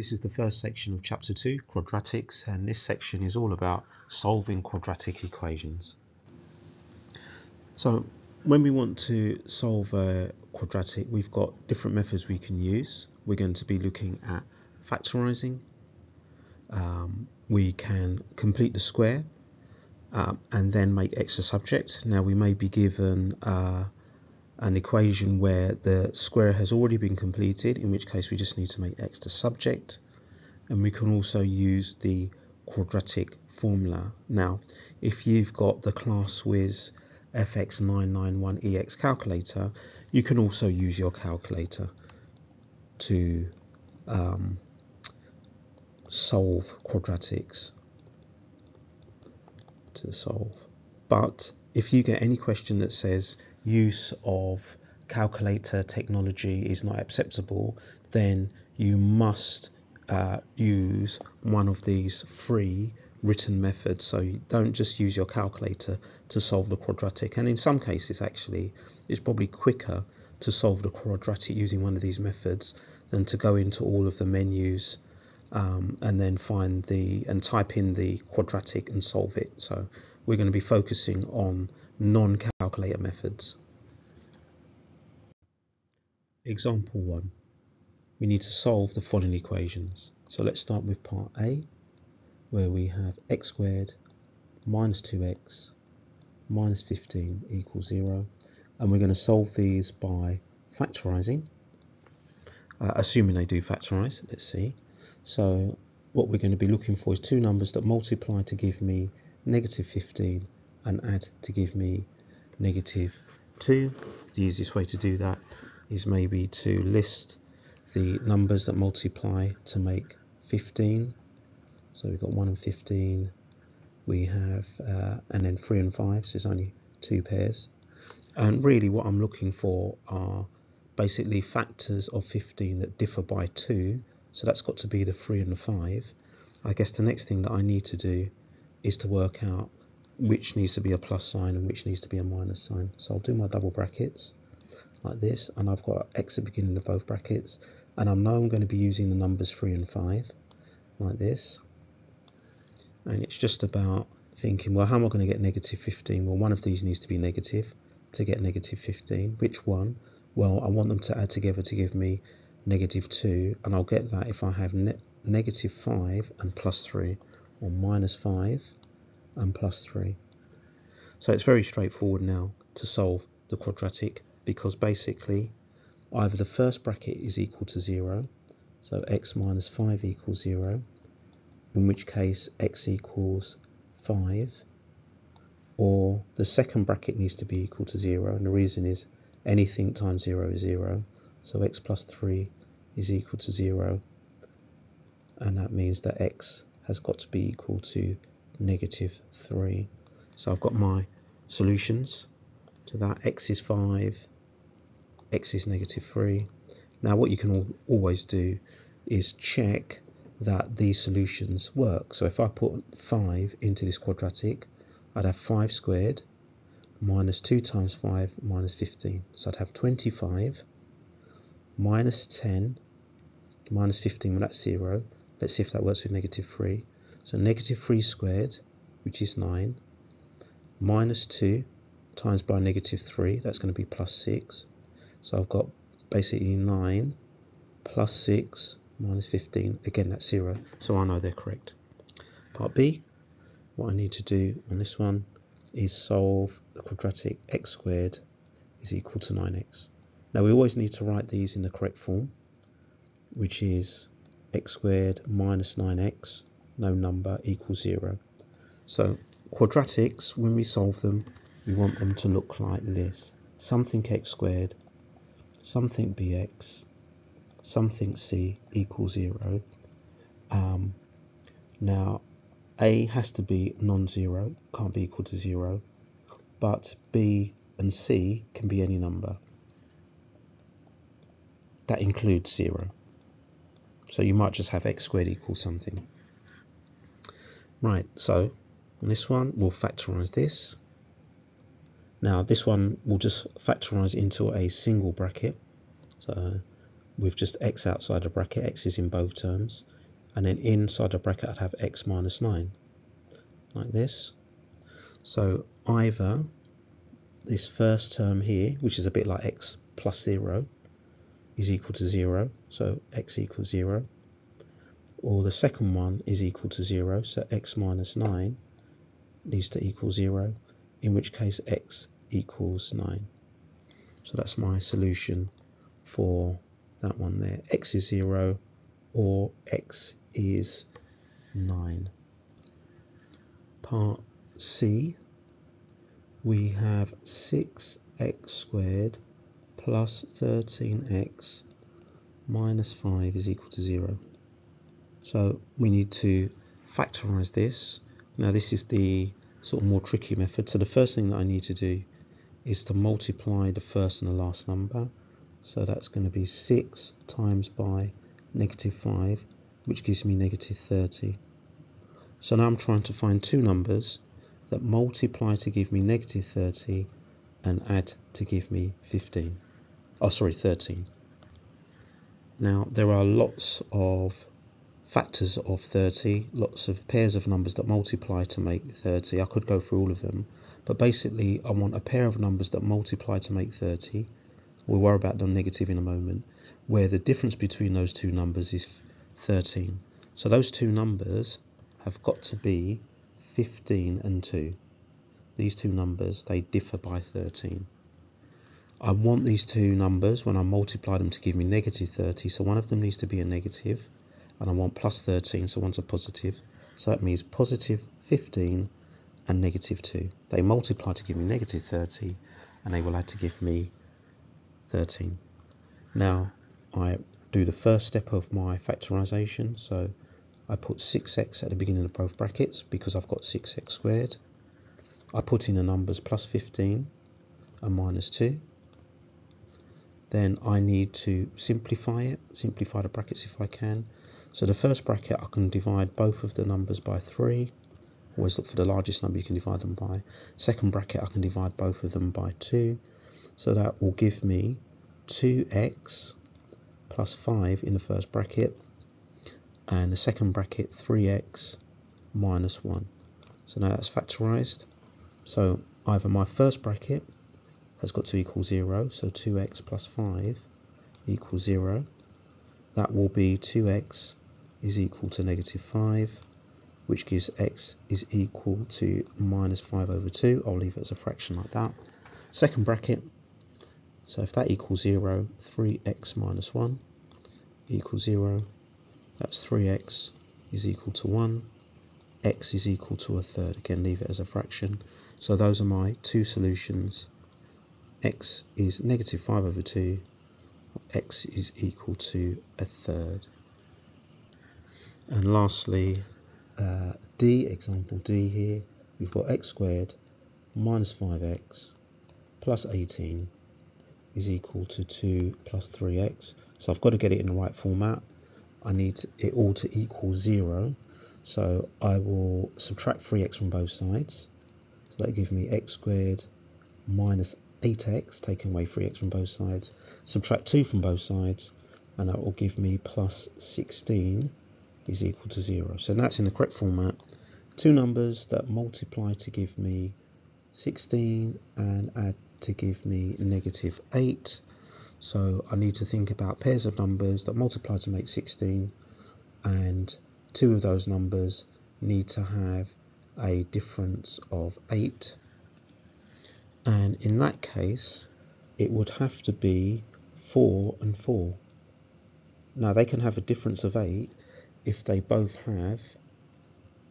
This is the first section of chapter 2, quadratics, and this section is all about solving quadratic equations. So when we want to solve a quadratic, we've got different methods we can use. We're going to be looking at factorizing. Um, we can complete the square um, and then make x a subject. Now we may be given uh, an equation where the square has already been completed, in which case we just need to make x the subject. And we can also use the quadratic formula. Now, if you've got the ClassWiz FX991EX calculator, you can also use your calculator to um, solve quadratics to solve. But if you get any question that says use of calculator technology is not acceptable, then you must uh, use one of these free written methods. So you don't just use your calculator to solve the quadratic. And in some cases, actually, it's probably quicker to solve the quadratic using one of these methods than to go into all of the menus um, and then find the and type in the quadratic and solve it. So we're going to be focusing on non-calculator methods. Example 1. We need to solve the following equations. So let's start with part A, where we have x squared minus 2x minus 15 equals 0. And we're going to solve these by factorising, uh, assuming they do factorise. Let's see. So what we're going to be looking for is two numbers that multiply to give me negative 15 and add to give me negative 2. The easiest way to do that is maybe to list the numbers that multiply to make 15. So we've got 1 and 15, we have, uh, and then 3 and 5, so it's only two pairs. And really what I'm looking for are basically factors of 15 that differ by 2, so that's got to be the 3 and the 5. I guess the next thing that I need to do is to work out which needs to be a plus sign and which needs to be a minus sign. So I'll do my double brackets like this and I've got x at the beginning of both brackets and I know I'm going to be using the numbers 3 and 5 like this and it's just about thinking well how am I going to get negative 15 well one of these needs to be negative to get negative 15 which one well I want them to add together to give me negative 2 and I'll get that if I have ne negative 5 and plus 3 or minus 5 and plus 3. So it's very straightforward now to solve the quadratic because basically either the first bracket is equal to 0, so x minus 5 equals 0, in which case x equals 5, or the second bracket needs to be equal to 0, and the reason is anything times 0 is 0, so x plus 3 is equal to 0, and that means that x has got to be equal to negative 3. So I've got my solutions to that. x is 5, x is negative 3. Now what you can always do is check that these solutions work. So if I put 5 into this quadratic, I'd have 5 squared minus 2 times 5 minus 15. So I'd have 25 minus 10 minus 15, well that's 0, Let's see if that works with negative 3. So negative 3 squared, which is 9, minus 2 times by negative 3, that's going to be plus 6. So I've got basically 9 plus 6 minus 15. Again, that's 0, so I know they're correct. Part B, what I need to do on this one is solve the quadratic x squared is equal to 9x. Now we always need to write these in the correct form, which is x squared minus 9x, no number, equals 0. So quadratics, when we solve them, we want them to look like this. Something x squared, something bx, something c equals 0. Um, now, a has to be non-zero, can't be equal to 0, but b and c can be any number. That includes 0. So you might just have x squared equals something. Right, so on this one, we'll factorize this. Now this one will just factorize into a single bracket. So with just x outside a bracket, x is in both terms, and then inside a bracket I'd have x minus 9, like this. So either this first term here, which is a bit like x plus 0, is equal to 0, so x equals 0, or the second one is equal to 0, so x minus 9 needs to equal 0, in which case x equals 9. So that's my solution for that one there. x is 0 or x is 9. Part C, we have 6x squared plus 13x minus 5 is equal to 0. So we need to factorize this. Now this is the sort of more tricky method. So the first thing that I need to do is to multiply the first and the last number. So that's going to be 6 times by negative 5, which gives me negative 30. So now I'm trying to find two numbers that multiply to give me negative 30 and add to give me 15. Oh, sorry, 13. Now, there are lots of factors of 30, lots of pairs of numbers that multiply to make 30. I could go through all of them, but basically I want a pair of numbers that multiply to make 30. We'll worry about the negative in a moment, where the difference between those two numbers is 13. So those two numbers have got to be 15 and 2. These two numbers, they differ by 13. I want these two numbers, when I multiply them, to give me negative 30, so one of them needs to be a negative, and I want plus 13, so one's a positive. So that means positive 15 and negative 2. They multiply to give me negative 30, and they will add to give me 13. Now, I do the first step of my factorization. So I put 6x at the beginning of both brackets because I've got 6x squared. I put in the numbers plus 15 and minus 2. Then I need to simplify it, simplify the brackets if I can. So the first bracket, I can divide both of the numbers by 3. Always look for the largest number you can divide them by. Second bracket, I can divide both of them by 2. So that will give me 2x plus 5 in the first bracket. And the second bracket, 3x minus 1. So now that's factorised. So either my first bracket has got to equal 0, so 2x plus 5 equals 0. That will be 2x is equal to negative 5, which gives x is equal to minus 5 over 2. I'll leave it as a fraction like that. Second bracket, so if that equals 0, 3x minus 1 equals 0. That's 3x is equal to 1. x is equal to a third. Again, leave it as a fraction. So those are my two solutions. X is negative 5 over 2. x is equal to a third. And lastly, uh, D, example D here, we've got x squared minus 5x plus 18 is equal to 2 plus 3x. So I've got to get it in the right format. I need it all to equal 0. So I will subtract 3x from both sides. So that gives me x squared minus 8x, taking away 3x from both sides. Subtract 2 from both sides, and that will give me plus 16 is equal to 0. So that's in the correct format. Two numbers that multiply to give me 16 and add to give me negative 8. So I need to think about pairs of numbers that multiply to make 16 and two of those numbers need to have a difference of 8 and in that case it would have to be 4 and 4. Now they can have a difference of 8 if they both have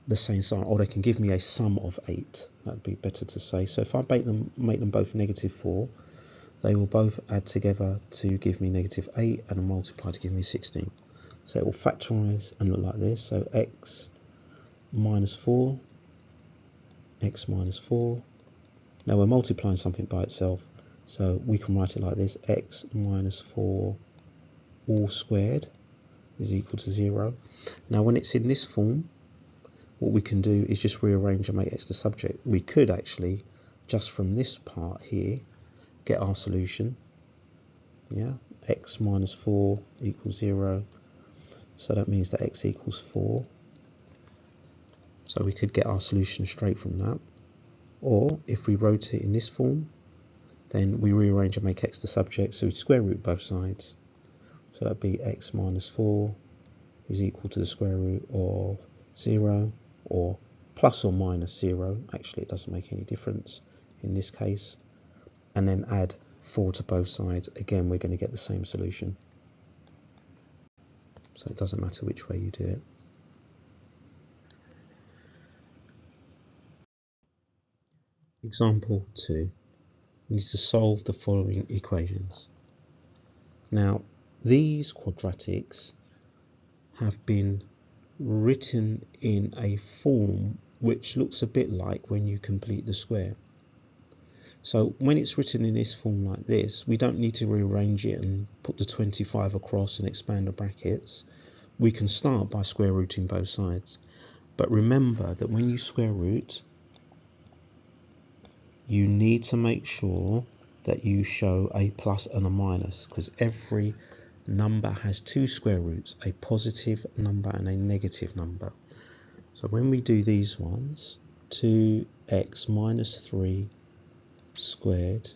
the same sign, or they can give me a sum of 8. That would be better to say. So if I make them, make them both negative 4, they will both add together to give me negative 8 and multiply to give me 16. So it will factorise and look like this. So x minus 4, x minus 4. Now we're multiplying something by itself, so we can write it like this, x minus 4 all squared is equal to 0. Now when it's in this form, what we can do is just rearrange and make x the subject. We could actually, just from this part here, get our solution. yeah x minus 4 equals 0 so that means that x equals 4 so we could get our solution straight from that or if we wrote it in this form then we rearrange and make x the subject so we square root both sides so that'd be x minus 4 is equal to the square root of 0 or plus or minus 0 actually it doesn't make any difference in this case and then add 4 to both sides, again we're going to get the same solution. So it doesn't matter which way you do it. Example 2. We need to solve the following equations. Now, these quadratics have been written in a form which looks a bit like when you complete the square. So when it's written in this form like this, we don't need to rearrange it and put the 25 across and expand the brackets. We can start by square rooting both sides. But remember that when you square root, you need to make sure that you show a plus and a minus because every number has two square roots, a positive number and a negative number. So when we do these ones, 2x minus 3 squared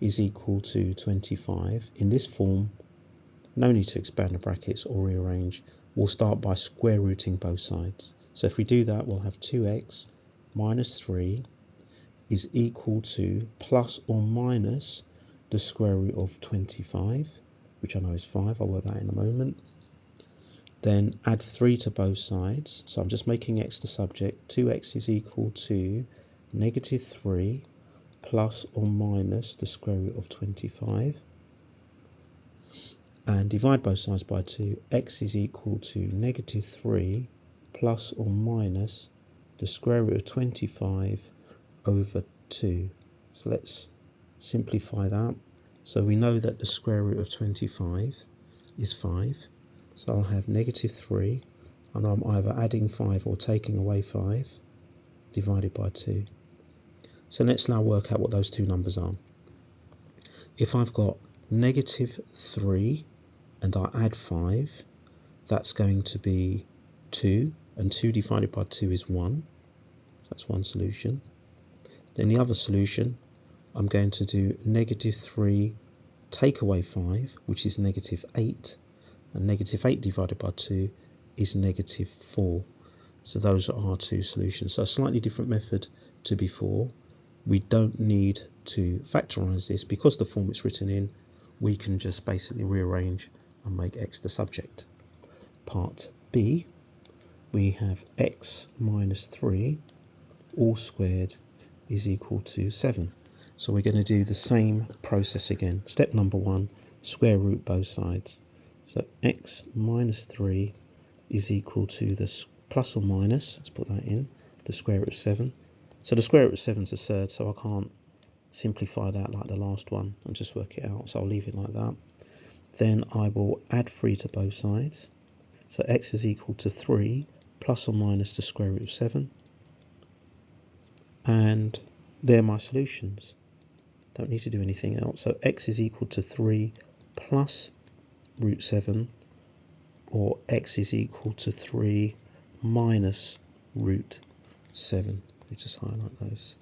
is equal to 25. In this form, no need to expand the brackets or rearrange. We'll start by square rooting both sides. So if we do that, we'll have 2x minus 3 is equal to plus or minus the square root of 25, which I know is 5. I'll work that in a moment. Then add 3 to both sides. So I'm just making x the subject. 2x is equal to negative 3 plus or minus the square root of 25 and divide both sides by 2 x is equal to negative 3 plus or minus the square root of 25 over 2 so let's simplify that so we know that the square root of 25 is 5 so I'll have negative 3 and I'm either adding 5 or taking away 5 divided by 2 so let's now work out what those two numbers are. If I've got negative 3 and I add 5, that's going to be 2, and 2 divided by 2 is 1. That's one solution. Then the other solution, I'm going to do negative 3 take away 5, which is negative 8, and negative 8 divided by 2 is negative 4. So those are our two solutions. So a slightly different method to before we don't need to factorize this because the form it's written in we can just basically rearrange and make x the subject part b we have x minus 3 all squared is equal to 7 so we're going to do the same process again step number one square root both sides so x minus 3 is equal to the plus or minus let's put that in the square root of 7 so the square root of 7 is a surd, so I can't simplify that like the last one and just work it out. So I'll leave it like that. Then I will add 3 to both sides. So x is equal to 3 plus or minus the square root of 7. And they're my solutions. Don't need to do anything else. So x is equal to 3 plus root 7 or x is equal to 3 minus root 7 me just highlight those.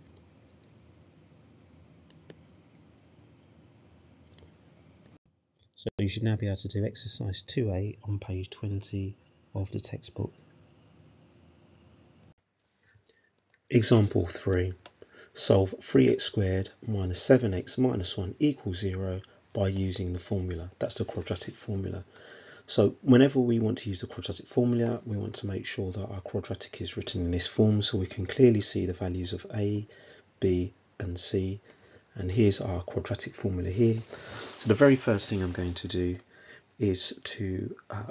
So you should now be able to do exercise 2a on page 20 of the textbook. Example 3. Solve 3x squared minus 7x minus 1 equals 0 by using the formula. That's the quadratic formula. So whenever we want to use the quadratic formula, we want to make sure that our quadratic is written in this form so we can clearly see the values of a, b and c. And here's our quadratic formula here. So the very first thing I'm going to do is to uh,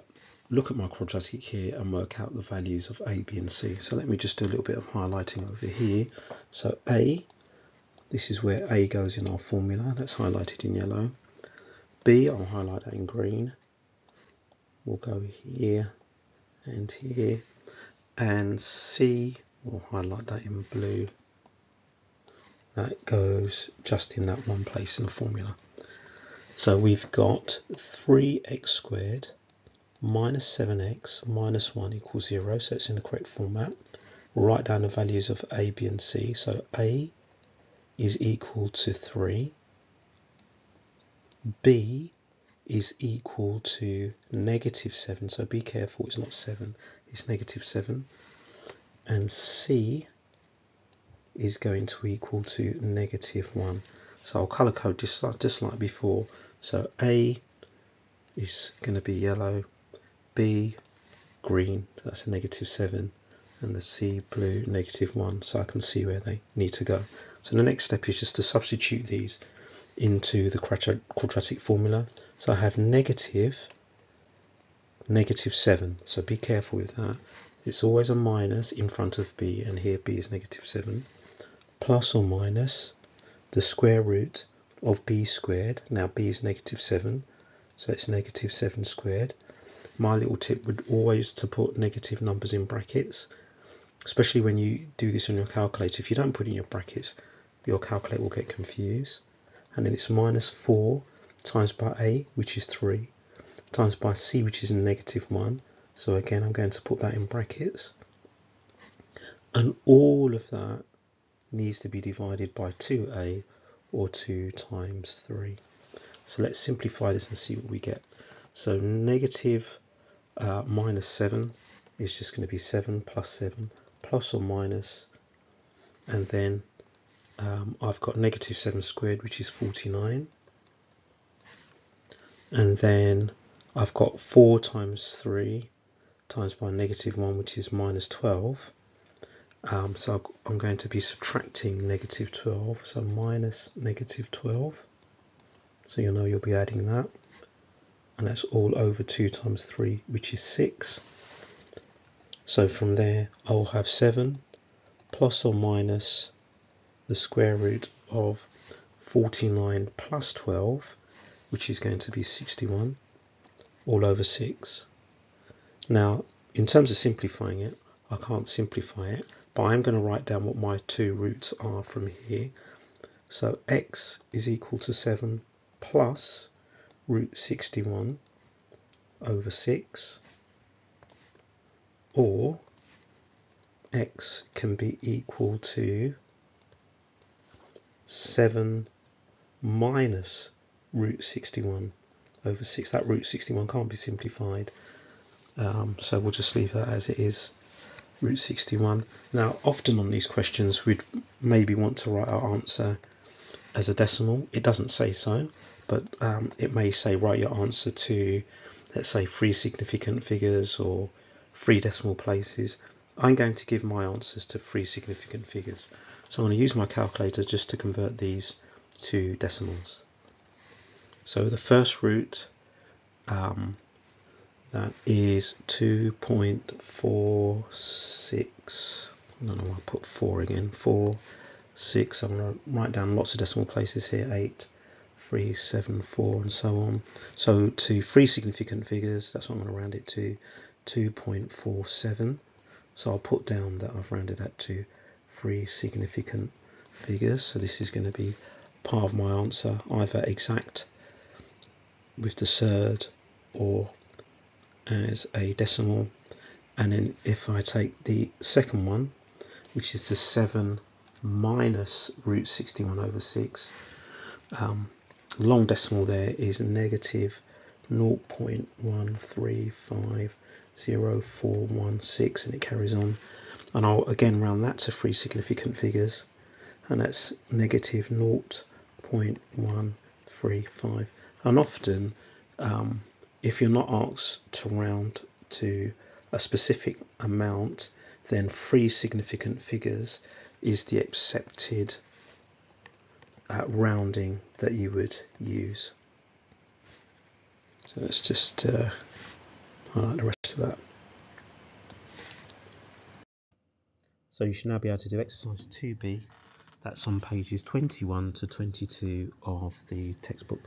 look at my quadratic here and work out the values of a, b and c. So let me just do a little bit of highlighting over here. So a, this is where a goes in our formula, that's highlighted in yellow. b, I'll highlight that in green We'll go here and here and C we'll highlight that in blue that goes just in that one place in the formula So we've got 3x squared minus 7x minus 1 equals 0, so it's in the correct format. We'll write down the values of a, b and c. So a is equal to 3, b is equal to negative 7, so be careful, it's not 7, it's negative 7, and c is going to equal to negative 1. So I'll colour code just like, just like before. So A is going to be yellow, B green, that's a negative 7, and the C blue, negative 1, so I can see where they need to go. So the next step is just to substitute these into the quadratic formula. So I have negative, negative 7, so be careful with that. It's always a minus in front of b, and here b is negative 7, plus or minus the square root of b squared. Now b is negative 7, so it's negative 7 squared. My little tip would always to put negative numbers in brackets, especially when you do this on your calculator. If you don't put in your brackets, your calculator will get confused. And then it's minus 4 times by a, which is 3, times by c, which is negative 1. So again, I'm going to put that in brackets. And all of that needs to be divided by 2a or 2 times 3. So let's simplify this and see what we get. So negative, uh, minus 7 is just going to be 7 plus 7 plus or minus. And then um, I've got negative 7 squared which is 49 and then I've got 4 times 3 times by negative 1 which is minus 12 um, so I'm going to be subtracting negative 12 so minus negative 12 so you know you'll be adding that and that's all over 2 times 3 which is 6 so from there I'll have 7 plus or minus the square root of 49 plus 12 which is going to be 61 all over 6 now, in terms of simplifying it, I can't simplify it, but I'm going to write down what my two roots are from here. So x is equal to 7 plus root 61 over 6, or x can be equal to 7 minus root 61 over 6. That root 61 can't be simplified. Um, so we'll just leave that as it is, root 61. Now, often on these questions, we'd maybe want to write our answer as a decimal. It doesn't say so, but um, it may say write your answer to, let's say, three significant figures or three decimal places. I'm going to give my answers to three significant figures. So I'm going to use my calculator just to convert these to decimals. So the first root um, that is 2.46 I don't know why I put 4 again 4 6 I'm going to write down lots of decimal places here 8 3 7 4 and so on. So to three significant figures that's what I'm going to round it to 2.47 so I'll put down that I've rounded that to three significant figures. So this is going to be part of my answer either exact with the surd or as a decimal. And then if I take the second one which is the 7 minus root 61 over 6 um, long decimal there is negative 0.135046 and it carries on. And I'll again round that to three significant figures and that's negative 0.135 and often um, if you're not asked to round to a specific amount, then three significant figures is the accepted uh, rounding that you would use. So let's just uh, highlight the rest of that. So you should now be able to do exercise 2b. That's on pages 21 to 22 of the textbook.